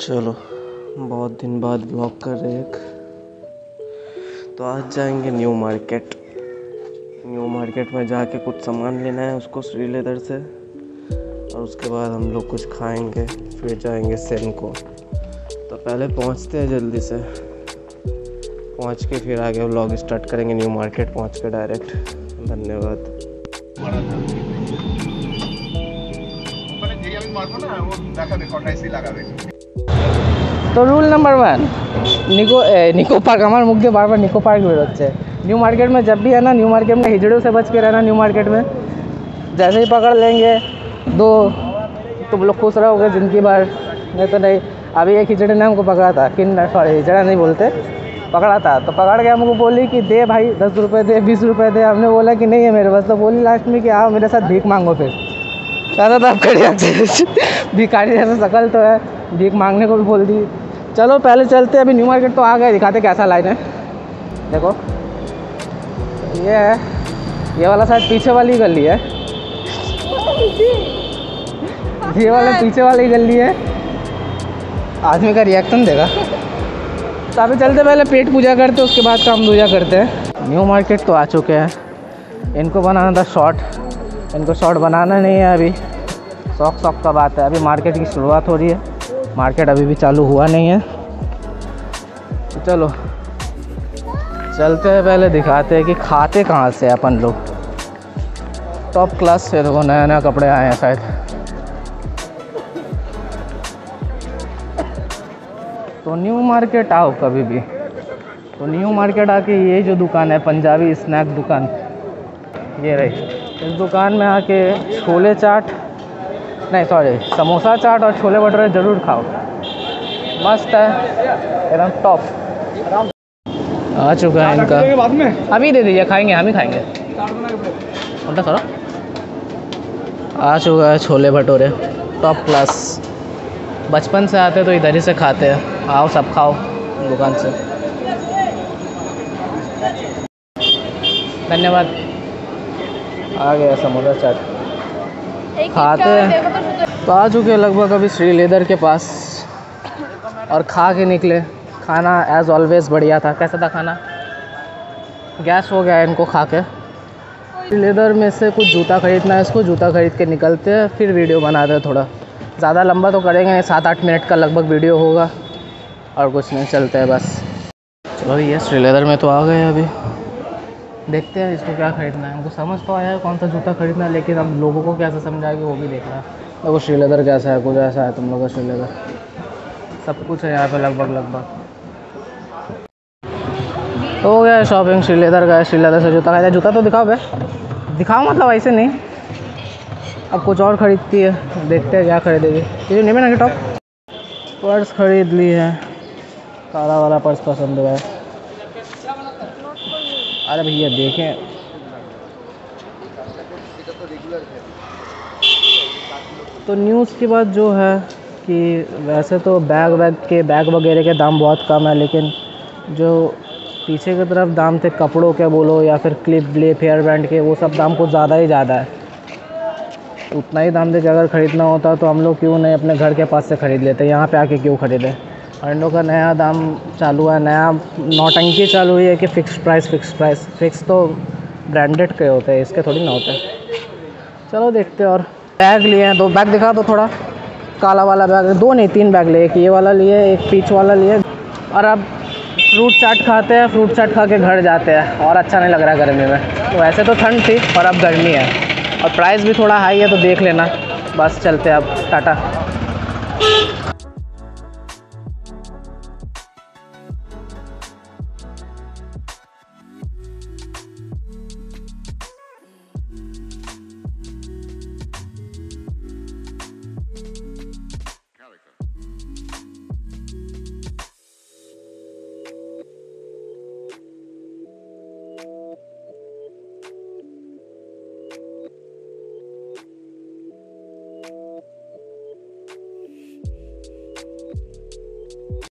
चलो, बहुत दिन बाद ब्लॉग कर रहे एक। तो आज जाएँगे न्यू मार्केट न्यू मार्केट में जाके कुछ सामान लेना है उसको श्री लेदर से। और उसके बाद हम लोग कुछ खाएँगे, फिर जाएँगे सेन को तो पहले पहुँचते हैं जल्दी से। पहुँच के फिर आगे ब्लॉग स्टार्ट करेंगे न्यू मार्केट पहुँच के डायरेक्ट धन्यवाद। तो रूल नंबर वन निको ए, निको पार्क हमारे मुख्य बार बार निको पार्क बेरोचे न्यू मार्केट में जब भी है ना न्यू मार्केट में हिजड़ों से बच के रहना न्यू मार्केट में जैसे ही पकड़ लेंगे दो तुम लोग खुश रहोगे ज़िंदगी भर नहीं तो नहीं अभी एक हिजड़े ने हमको पकड़ा था कि सॉरी हिजड़ा नहीं बोलते। पकड़ा था तो पकड़ के हमको बोली कि दे भाई दस रुपये दे बीस रुपये दे। हमने बोला कि नहीं है मेरे पास तो बोली लास्ट में कि आओ मेरे साथ भीख मांगो फिर। कहता था आपका भिखारी जैसा शकल तो है। भीख मांगने को भी बोल दी। चलो, पहले चलते, अभी न्यू मार्केट तो आ गए, दिखाते कैसा लाइन है। देखो, ये है, ये वाला शायद पीछे वाली गली है। ये वाला पीछे वाली गली है। आदमी का रिएक्शन देगा तो अभी चलते, पहले पेट पूजा करते, उसके बाद काम पूजा करते हैं। न्यू मार्केट तो आ चुके हैं। इनको बनाना था शॉर्ट इनको शॉर्ट बनाना नहीं है अभी। शौक शौक का बात है। अभी मार्केट की शुरुआत हो रही है। मार्केट अभी भी चालू हुआ नहीं है। तो चलो, चलते हैं पहले, दिखाते हैं कि खाते कहाँ से अपन लोग। टॉप क्लास से देखो नया नया कपड़े आए हैं शायद। तो न्यू मार्केट आओ कभी भी। तो न्यू मार्केट आके ये जो दुकान है, पंजाबी स्नैक दुकान, ये रही। इस दुकान में आके छोले चाट नहीं सॉरी समोसा चाट और छोले भटूरे ज़रूर खाओ। मस्त है एकदम टॉप आ चुका है इनका। बाद में? अभी दे दीजिए खाएँगे हम ही खाएँगे। उल्टा सरो आ चुका है छोले भटूरे टॉप क्लास बचपन से आते तो इधर ही से खाते हैं। आओ सब खाओ दुकान से। धन्यवाद। आ गया समोसा चाट। खाते हैं। तो आ चुके हैं लगभग अभी श्री लेदर के पास। और खा के निकले। खाना एज़ ऑलवेज़ बढ़िया था। कैसा था खाना? गैस हो गया है इनको खा के। श्री लेदर में से कुछ जूता खरीदना है इसको जूता खरीद के निकलते हैं फिर वीडियो बनाते हैं थोड़ा। ज़्यादा लंबा तो करेंगे नहीं सात आठ मिनट का लगभग वीडियो होगा। और कुछ नहीं चलते हैं बस। चलो ये श्री लेदर में तो आ गए अभी। देखते हैं इसको क्या खरीदना है। हमको समझ तो आया है कौन सा जूता खरीदना है लेकिन अब लोगों को कैसे समझाएँगे वो भी देखना है। देखो श्री लेदर कैसा है कुछ ऐसा है तुम लोग का श्री लेदर। सब कुछ है यहाँ पे लगभग लगभग। तो हो गया शॉपिंग श्री लेदर का श्री लेदर से जूता खरीदा जूता तो दिखाओ बे। दिखाओ मतलब ऐसे नहीं। अब कुछ और खरीदती है देखते हैं क्या खरीदेगी। ये नहीं ना टॉप पर्स खरीद ली है। काला वाला पर्स पसंद हुआ है। अरे भैया, देखें। तो न्यूज़ के बाद जो है कि वैसे तो बैग वैग के, बैग वगैरह के दाम बहुत कम है, लेकिन जो पीछे की तरफ़ दाम थे कपड़ों के बोलो या फिर क्लिप ब्लिप हेयर बैंड के, वो सब दाम कुछ ज़्यादा ही ज़्यादा है। उतना ही दाम दे अगर ख़रीदना होता तो हम लोग क्यों नहीं अपने घर के पास से ख़रीद लेते, यहाँ पे आके क्यों ख़रीदें? लोग का नया दाम चालू है, नया नौटंकी चालू हुई है कि fix price fix price fix तो ब्रांडेड के होते हैं, इसके थोड़ी ना होते हैं। चलो देखते हैं और बैग लिए हैं, दो बैग दिखा दो थोड़ा। काला वाला बैग दो नहीं, तीन बैग लिए। एक ये वाला लिए, एक पीच वाला लिए। और अब फ्रूट चाट खाते हैं फ्रूट चाट खा के घर जाते हैं। और अच्छा नहीं लग रहा गर्मी में। वैसे तो ठंड थी और अब गर्मी है। और प्राइस भी थोड़ा हाई है तो देख लेना। बस चलते अब, टाटा।